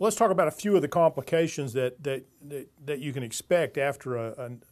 let's talk about a few of the complications that, that, that, that you can expect after a,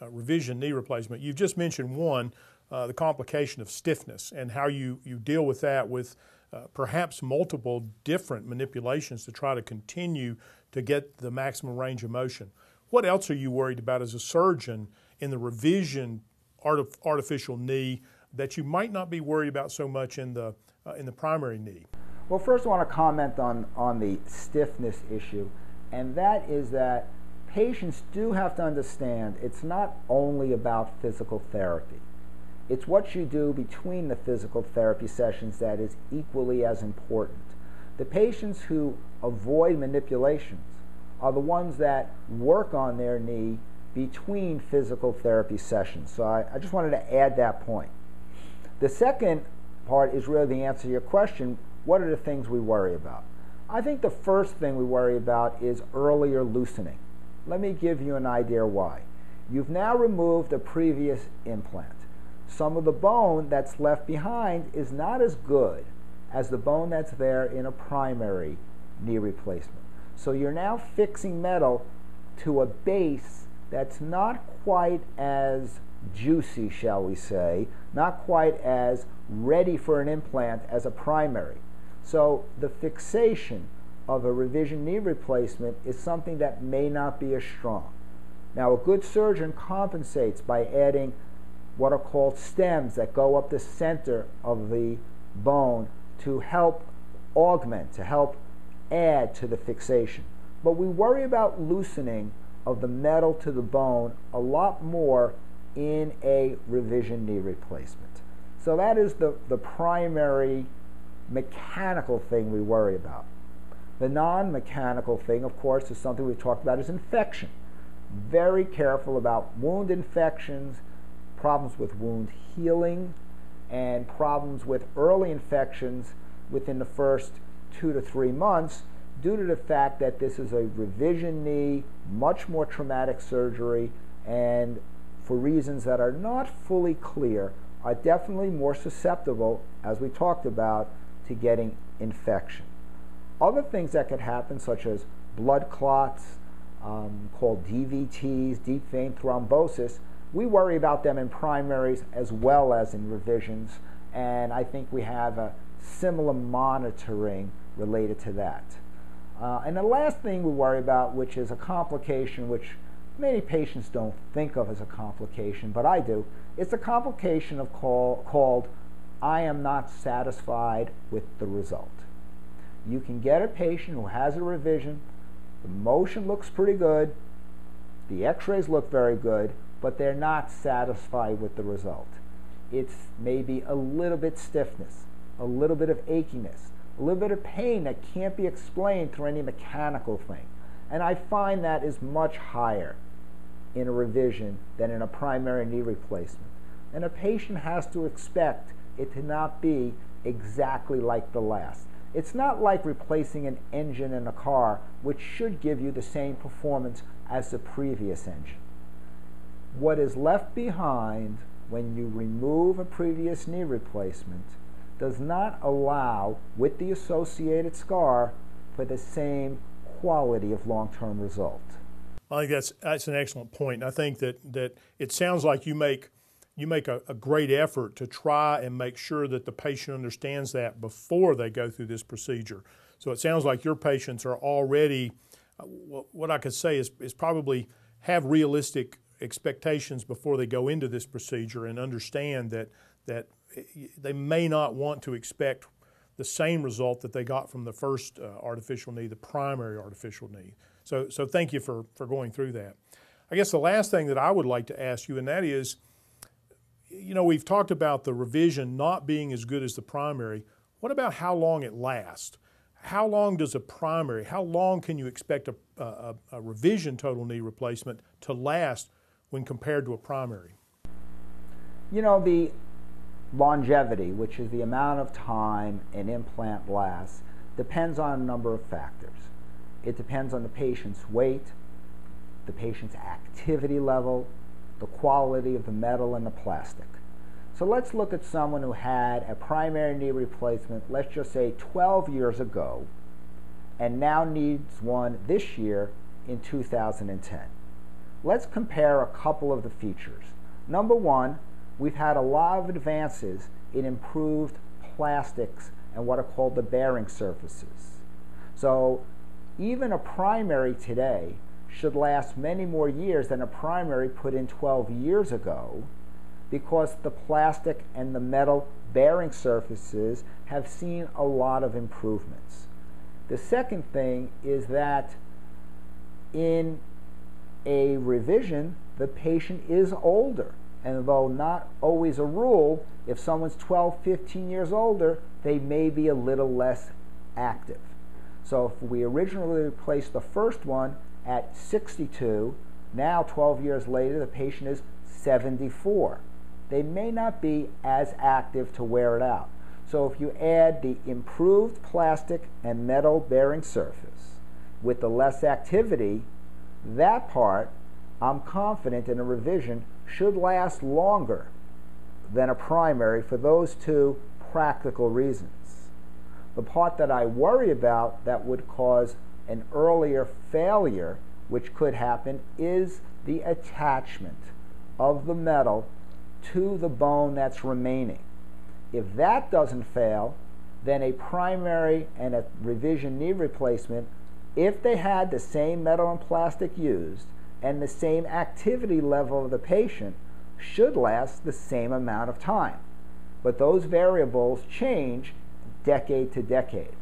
a, a, revision knee replacement. You've just mentioned one, uh, the complication of stiffness, and how you, you deal with that with uh, perhaps multiple different manipulations to try to continue to get the maximum range of motion. What else are you worried about as a surgeon in the revision artif artificial knee that you might not be worried about so much in the, uh, in the primary knee? Well, first I want to comment on, on the stiffness issue, and that is that patients do have to understand it's not only about physical therapy. It's what you do between the physical therapy sessions that is equally as important. The patients who avoid manipulations are the ones that work on their knee between physical therapy sessions. So I, I just wanted to add that point. The second part is really the answer to your question what are the things we worry about? I think the first thing we worry about is earlier loosening. Let me give you an idea why. You've now removed a previous implant. Some of the bone that's left behind is not as good as the bone that's there in a primary knee replacement. So you're now fixing metal to a base that's not quite as juicy, shall we say, not quite as ready for an implant as a primary. So the fixation of a revision knee replacement is something that may not be as strong. Now, a good surgeon compensates by adding what are called stems that go up the center of the bone to help augment, to help add to the fixation. But we worry about loosening of the metal to the bone a lot more in a revision knee replacement. So that is the, the primary mechanical thing we worry about. The non-mechanical thing, of course, is something we've talked about is infection. Very careful about wound infections, problems with wound healing, and problems with early infections within the first two to three months due to the fact that this is a revision knee, much more traumatic surgery, and for reasons that are not fully clear, are definitely more susceptible, as we talked about, to getting infection. Other things that could happen, such as blood clots, um, called DVTs, deep vein thrombosis, we worry about them in primaries as well as in revisions, and I think we have a similar monitoring related to that. Uh, and the last thing we worry about, which is a complication which many patients don't think of as a complication, but I do, it's a complication of call, called I am not satisfied with the result. You can get a patient who has a revision, the motion looks pretty good, the x-rays look very good, but they're not satisfied with the result. It's maybe a little bit stiffness, a little bit of achiness, a little bit of pain that can't be explained through any mechanical thing. And I find that is much higher in a revision than in a primary knee replacement. And a patient has to expect it to not be exactly like the last. It's not like replacing an engine in a car, which should give you the same performance as the previous engine. What is left behind when you remove a previous knee replacement does not allow, with the associated scar, for the same quality of long-term result. I think that's, that's an excellent point. I think that, that it sounds like you make you make a, a, great effort to try and make sure that the patient understands that before they go through this procedure. So it sounds like your patients are already, uh, what I could say is, is probably have realistic expectations before they go into this procedure and understand that, that they may not want to expect the same result that they got from the first uh, artificial knee, the primary artificial knee. So, so thank you for, for going through that. I guess the last thing that I would like to ask you, and that is, you know, we've talked about the revision not being as good as the primary. What about how long it lasts? How long does a primary, how long can you expect a, a, a revision total knee replacement to last when compared to a primary? You know, the longevity, which is the amount of time an implant lasts, depends on a number of factors. It depends on the patient's weight, the patient's activity level, the quality of the metal and the plastic. So let's look at someone who had a primary knee replacement, let's just say 12 years ago, and now needs one this year in 2010. Let's compare a couple of the features. Number one, we've had a lot of advances in improved plastics and what are called the bearing surfaces. So even a primary today should last many more years than a primary put in 12 years ago because the plastic and the metal bearing surfaces have seen a lot of improvements. The second thing is that in a revision, the patient is older. And though not always a rule, if someone's 12, 15 years older, they may be a little less active. So if we originally replaced the first one at 62, now 12 years later, the patient is 74. They may not be as active to wear it out. So if you add the improved plastic and metal bearing surface with the less activity, that part, I'm confident in a revision, should last longer than a primary for those two practical reasons. The part that I worry about that would cause an earlier failure, which could happen, is the attachment of the metal to the bone that's remaining. If that doesn't fail, then a primary and a revision knee replacement if they had the same metal and plastic used and the same activity level of the patient, should last the same amount of time. But those variables change decade to decade.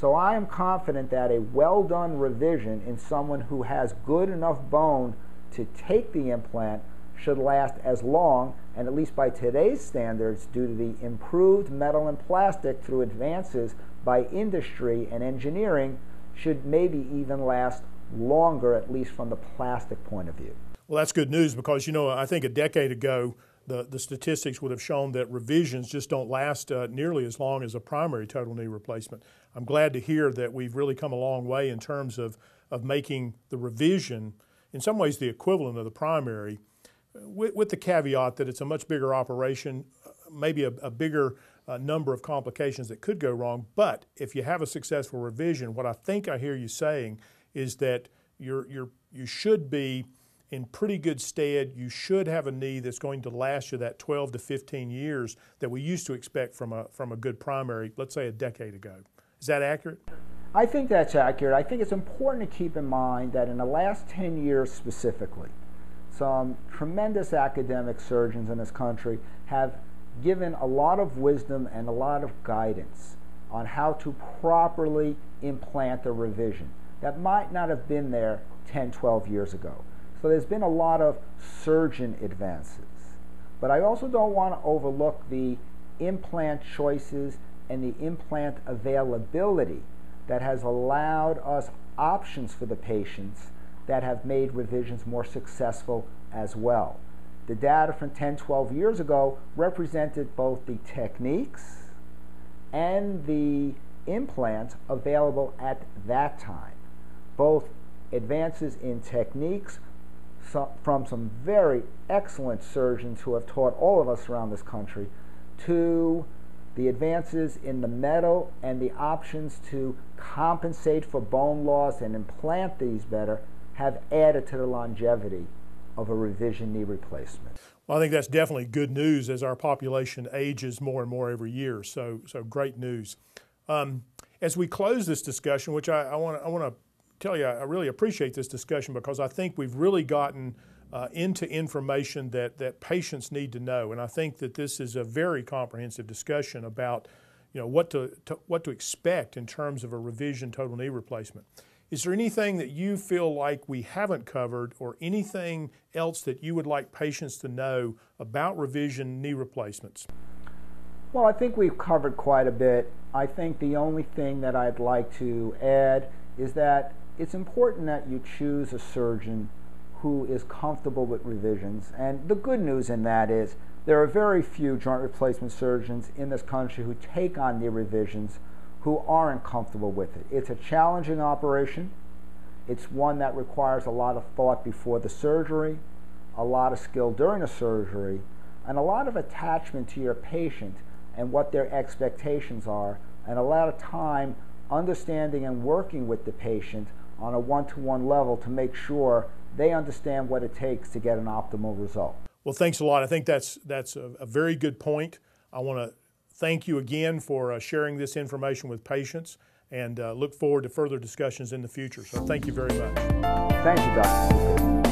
So I am confident that a well done revision in someone who has good enough bone to take the implant should last as long, and at least by today's standards, due to the improved metal and plastic through advances by industry and engineering, should maybe even last longer, at least from the plastic point of view. Well, that's good news because, you know, I think a decade ago, the, the statistics would have shown that revisions just don't last uh, nearly as long as a primary total knee replacement. I'm glad to hear that we've really come a long way in terms of, of making the revision, in some ways, the equivalent of the primary, with, with the caveat that it's a much bigger operation, uh, maybe a, a bigger a number of complications that could go wrong. But if you have a successful revision, what I think I hear you saying is that you're, you're, you should be in pretty good stead. You should have a knee that's going to last you that 12 to 15 years that we used to expect from a, from a good primary, let's say a decade ago. Is that accurate? I think that's accurate. I think it's important to keep in mind that in the last 10 years specifically, some tremendous academic surgeons in this country have given a lot of wisdom and a lot of guidance on how to properly implant a revision that might not have been there 10, 12 years ago. So there's been a lot of surgeon advances. But I also don't want to overlook the implant choices and the implant availability that has allowed us options for the patients that have made revisions more successful as well. The data from 10, 12 years ago represented both the techniques and the implants available at that time. Both advances in techniques from some very excellent surgeons who have taught all of us around this country to the advances in the metal and the options to compensate for bone loss and implant these better have added to the longevity of a revision knee replacement. Well, I think that's definitely good news as our population ages more and more every year. So, so great news. Um, as we close this discussion, which I want to I want to tell you, I really appreciate this discussion because I think we've really gotten uh, into information that that patients need to know, and I think that this is a very comprehensive discussion about, you know, what to, to what to expect in terms of a revision total knee replacement. Is there anything that you feel like we haven't covered or anything else that you would like patients to know about revision knee replacements? Well, I think we've covered quite a bit. I think the only thing that I'd like to add is that it's important that you choose a surgeon who is comfortable with revisions. And the good news in that is there are very few joint replacement surgeons in this country who take on knee revisions who aren't comfortable with it. It's a challenging operation. It's one that requires a lot of thought before the surgery, a lot of skill during the surgery, and a lot of attachment to your patient and what their expectations are, and a lot of time understanding and working with the patient on a one to one level to make sure they understand what it takes to get an optimal result. Well, thanks a lot. I think that's, that's a, a very good point. I want to thank you again for uh, sharing this information with patients and uh, look forward to further discussions in the future. So, thank you very much. Thank you, Dr.